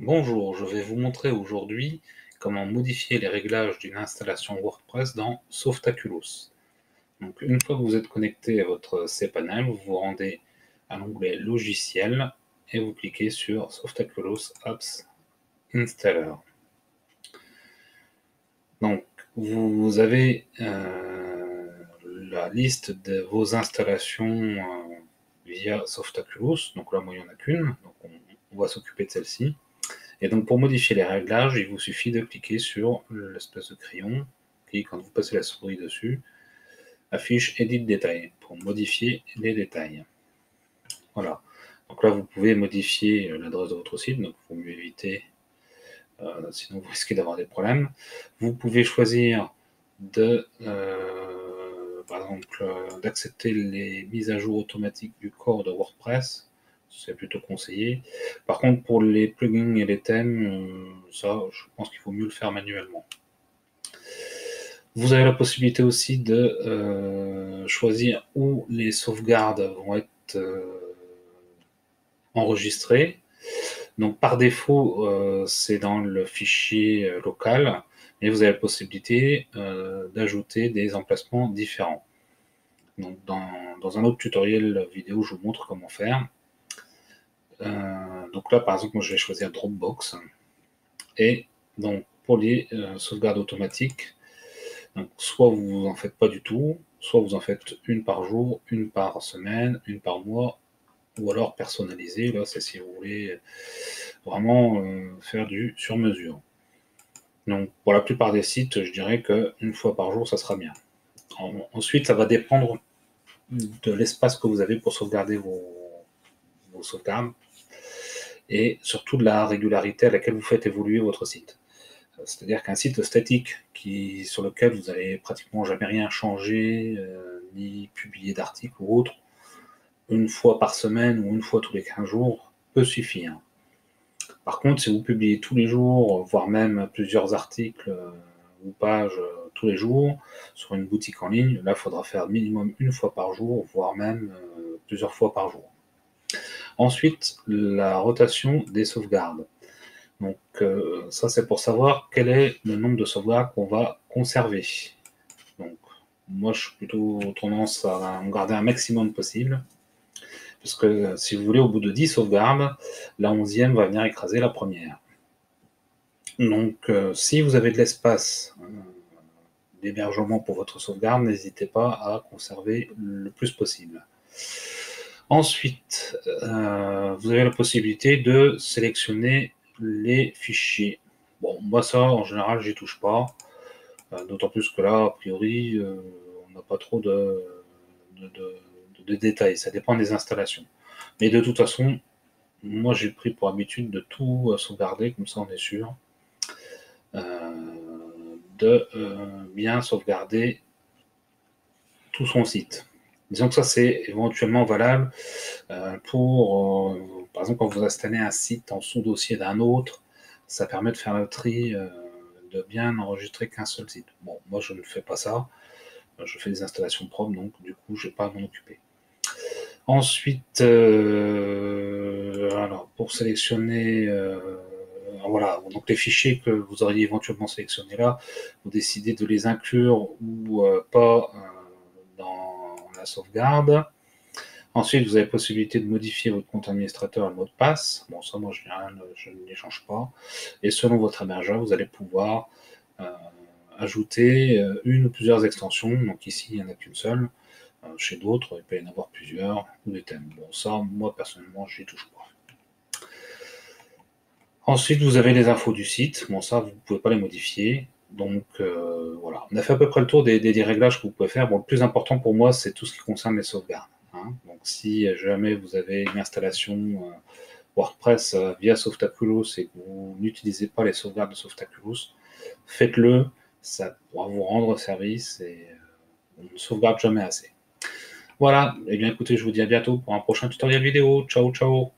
Bonjour, je vais vous montrer aujourd'hui comment modifier les réglages d'une installation WordPress dans Softaculous. Une fois que vous êtes connecté à votre cPanel, vous vous rendez à l'onglet Logiciel et vous cliquez sur Softaculous Apps Installer. Donc, vous avez euh, la liste de vos installations euh, via Softaculous. Donc là, moi, il n'y en a qu'une, donc on va s'occuper de celle-ci. Et donc pour modifier les réglages, il vous suffit de cliquer sur l'espèce de crayon qui, quand vous passez la souris dessus, affiche Edit détail pour modifier les détails. Voilà. Donc là, vous pouvez modifier l'adresse de votre site, donc il faut mieux éviter, euh, sinon vous risquez d'avoir des problèmes. Vous pouvez choisir de, euh, par exemple, euh, d'accepter les mises à jour automatiques du corps de WordPress c'est plutôt conseillé. Par contre, pour les plugins et les thèmes, euh, ça, je pense qu'il faut mieux le faire manuellement. Vous avez la possibilité aussi de euh, choisir où les sauvegardes vont être euh, enregistrées. Donc par défaut, c'est dans le fichier local, mais vous avez la possibilité d'ajouter des emplacements différents. Donc dans, dans, un autre tutoriel vidéo, je vous montre comment faire. Donc là, par exemple, moi, je vais choisir Dropbox. Et donc, pour les euh, sauvegardes automatiques, soit vous en faites pas du tout, soit vous en faites une par jour, une par semaine, une par mois, ou alors personnalisé. Là, c'est si vous voulez vraiment euh, faire du sur mesure. Donc, pour la plupart des sites, je dirais qu'une fois par jour, ça sera bien. ensuite, ça va dépendre de l'espace que vous avez pour sauvegarder vos sauvegardes et surtout de la régularité à laquelle vous faites évoluer votre site. Euh, c'est-à-dire qu'un site statique qui, sur lequel vous n'allez pratiquement jamais rien changer, euh, ni publier d'articles ou autre, une fois par semaine ou une fois tous les 15 jours, peut suffire. Par contre, si vous publiez tous les jours, voire même plusieurs articles euh, ou pages tous les jours sur une boutique en ligne, là, il faudra faire minimum une fois par jour, voire même plusieurs fois par jour. Ensuite, la rotation des sauvegardes. Donc euh, ça, c'est pour savoir quel est le nombre de sauvegardes qu'on va conserver. Donc moi, je suis plutôt tendance à en garder un maximum possible. Parce que si vous voulez, au bout de 10 sauvegardes, la 11e va venir écraser la première. Donc euh, si vous avez de l'espace euh, d'hébergement pour votre sauvegarde, n'hésitez pas à conserver le plus possible. Ensuite, euh, vous avez la possibilité de sélectionner les fichiers. Bon, moi ça, en général, j'y touche pas. Euh, d'autant plus que là, a priori, euh, on n'a pas trop de, détails. Ça dépend des installations. Mais de toute façon, moi j'ai pris pour habitude de tout sauvegarder, comme ça on est sûr de bien sauvegarder tout son site. Disons que ça, c'est éventuellement valable euh, pour, euh, par exemple, quand vous installez un site en sous-dossier d'un autre, ça permet de faire le tri, euh, de bien n'enregistrer qu'un seul site. Bon, moi, je ne fais pas ça. Je fais des installations propres, donc du coup, je n'ai pas à m'en occuper. Ensuite, alors, pour sélectionner voilà, donc les fichiers que vous auriez éventuellement sélectionnés là, vous décidez de les inclure ou pas sauvegarde. Ensuite, vous avez possibilité de modifier votre compte administrateur et le mot de passe. Bon, ça, moi, je, ne les change pas. Et selon votre hébergeur, vous allez pouvoir euh, ajouter euh, une ou plusieurs extensions. Donc ici, il n'y en a qu'une seule. Euh, chez d'autres, il peut y en avoir plusieurs ou des thèmes. Bon, ça, moi, personnellement, je n'y touche pas. Ensuite, vous avez les infos du site. Bon, ça, vous pouvez pas les modifier. Donc euh, voilà, on a fait à peu près le tour des, réglages que vous pouvez faire. Bon, le plus important pour moi, c'est tout ce qui concerne les sauvegardes. Hein. Donc si jamais vous avez une installation euh, WordPress euh, via Softaculous et que vous n'utilisez pas les sauvegardes de Softaculous, faites-le, ça pourra vous rendre service et on ne sauvegarde jamais assez. Voilà, et eh bien écoutez, je vous dis à bientôt pour un prochain tutoriel vidéo. Ciao, ciao